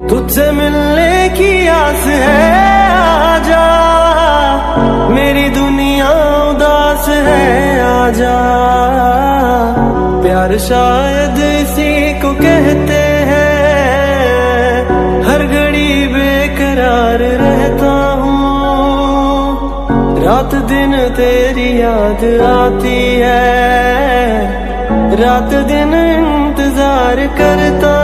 तुझसे मिलने की आस है, आजा। मेरी दुनिया उदास है, आजा। प्यार शायद इसी को कहते हैं, हर घड़ी बेकरार रहता हूँ। रात दिन तेरी याद आती है, रात दिन इंतज़ार करता